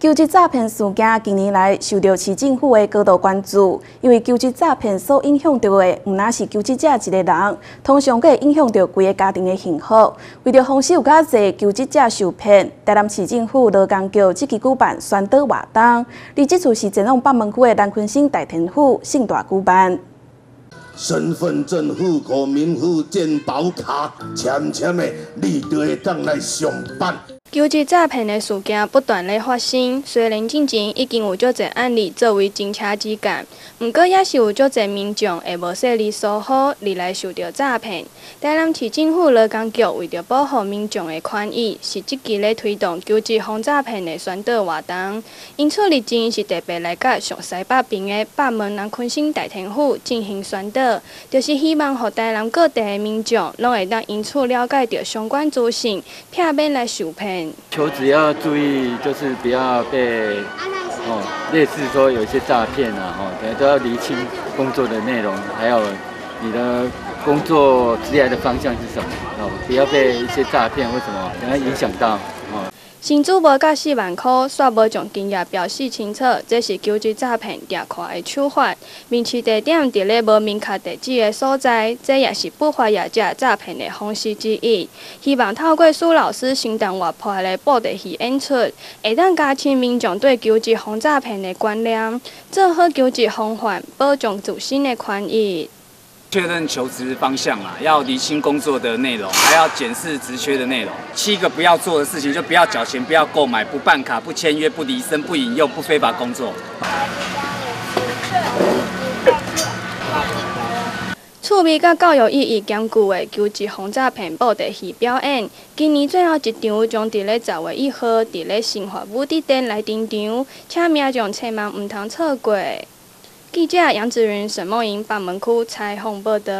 求职诈骗事件近年来受到市政府的高度关注，因为求职诈骗所影响到的，毋仅是求职者一个人，通常会影响到规个家庭的幸福。为着防止有较侪求职者受骗，台南市政府劳工局积极举办宣导活动，而这次是前往北门区的南昆新大田府盛大举办。身份证、户口名户、健保卡，签签的，你就会当来上班。求职诈骗的事件不断在发生，虽然之前已经有足侪案例作为侦查之干，毋过也是有足侪民众会无说理疏忽，而来受到诈骗。台南市政府劳工局为着保护民众的权益，是积极咧推动求职防诈骗的宣导活动。因此，日前是特别来甲上西北边的北门南昆新大田府进行宣导，就是希望互台南各地的民众拢会当因此了解到相关资讯，避免来受骗。求职要注意，就是不要被哦，类似说有一些诈骗啊，哦，等下都要厘清工作的内容，还有你的工作职业的方向是什么哦，不要被一些诈骗或什么等下影响到。新主播甲四万块，煞无将金额表示清楚，这是求职诈骗抓看的处罚。明示地点伫咧无明确地址的所在，这也是不法业者诈骗的方式之一。希望透过苏老师新动活泼的布袋戏演出，会当加深民众对求职防诈骗的观念，做好求职防范，保障自身的权益。确认求职方向啊，要厘清工作的内容，还要检视职缺的内容。七个不要做的事情，就不要缴钱，不要购买，不办卡，不签约，不离身，不引诱，不非法工作。趣味甲教育意义兼具的求职防诈骗布袋戏表演，今年最后一场将伫咧十月一号伫咧新华武地店来登场，请民众千万毋通错过。记者杨子云、沈梦莹、把门区采访报道。